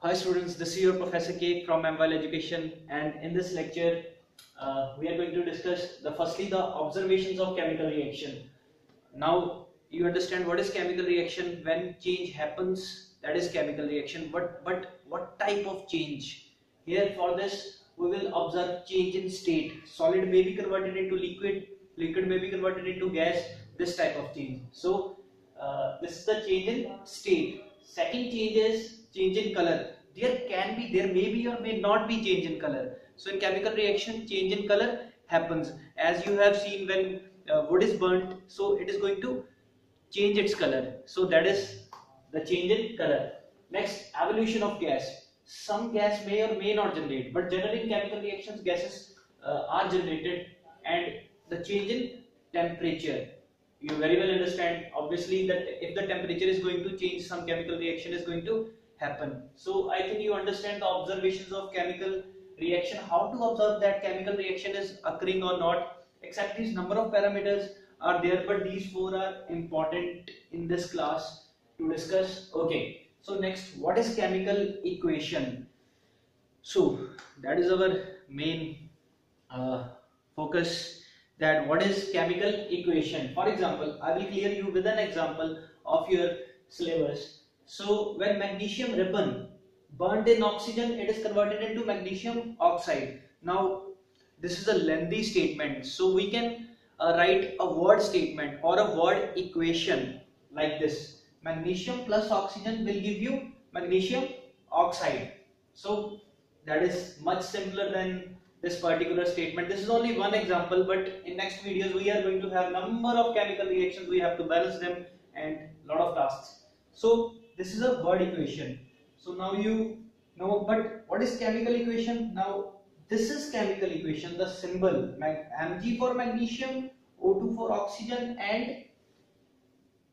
Hi students, this is your Professor K from MYL Education and in this lecture uh, we are going to discuss the firstly the observations of chemical reaction. Now you understand what is chemical reaction? When change happens that is chemical reaction. But but what type of change? Here for this we will observe change in state. Solid may be converted into liquid liquid may be converted into gas this type of change. So uh, this is the change in state. Second change is change in color. There can be there may be or may not be change in color. So in chemical reaction change in color happens. As you have seen when uh, wood is burnt so it is going to change its color. So that is the change in color. Next evolution of gas. Some gas may or may not generate but generally in chemical reactions gases uh, are generated and the change in temperature. You very well understand obviously that if the temperature is going to change some chemical reaction is going to happen. So i think you understand the observations of chemical reaction how to observe that chemical reaction is occurring or not. Except these number of parameters are there but these four are important in this class to discuss. Okay so next what is chemical equation? So that is our main uh, focus that what is chemical equation? For example i will clear you with an example of your syllabus so when magnesium ribbon burnt in oxygen it is converted into magnesium oxide now this is a lengthy statement so we can uh, write a word statement or a word equation like this magnesium plus oxygen will give you magnesium oxide so that is much simpler than this particular statement. This is only one example, but in next videos we are going to have number of chemical reactions. We have to balance them and lot of tasks. So this is a word equation. So now you know, but what is chemical equation? Now this is chemical equation. The symbol Mg for magnesium, O2 for oxygen, and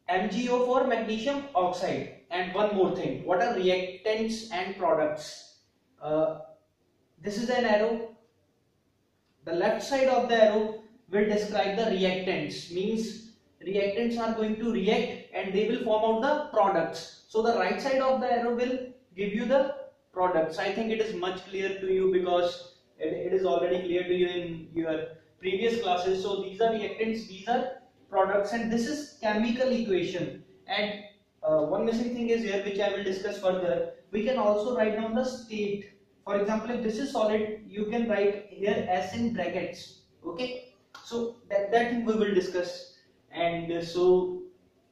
MgO for magnesium oxide. And one more thing, what are reactants and products? Uh, this is an arrow the left side of the arrow will describe the reactants means reactants are going to react and they will form out the products. So the right side of the arrow will give you the products. I think it is much clear to you because it, it is already clear to you in your previous classes. So these are reactants, these are products and this is chemical equation and uh, one missing thing is here which I will discuss further. We can also write down the state for example if this is solid you can write here s in brackets okay so that, that thing we will discuss and uh, so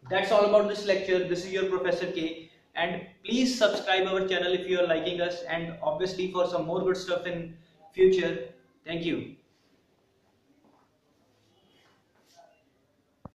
that's all about this lecture. This is your professor k. And please subscribe our channel if you are liking us. And obviously for some more good stuff in future. Thank you